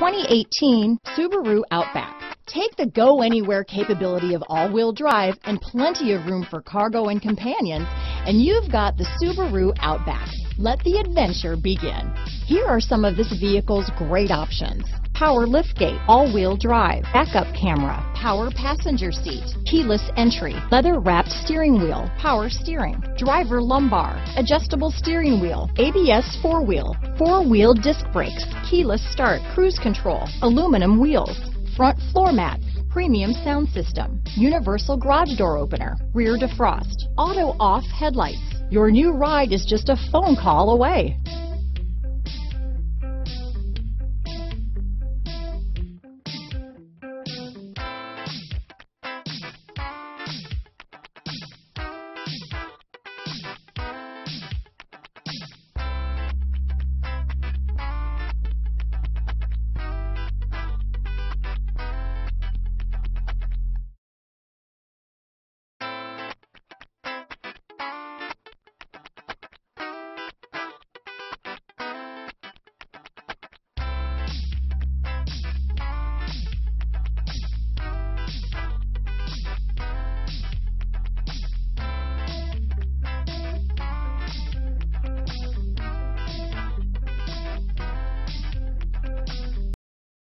2018 Subaru Outback. Take the go anywhere capability of all-wheel drive and plenty of room for cargo and companions, and you've got the Subaru Outback. Let the adventure begin. Here are some of this vehicle's great options. Power liftgate, all-wheel drive, backup camera, power passenger seat, keyless entry, leather wrapped steering wheel, power steering, driver lumbar, adjustable steering wheel, ABS four-wheel, four-wheel disc brakes, keyless start, cruise control, aluminum wheels, front floor mats, premium sound system, universal garage door opener, rear defrost, auto off headlights. Your new ride is just a phone call away.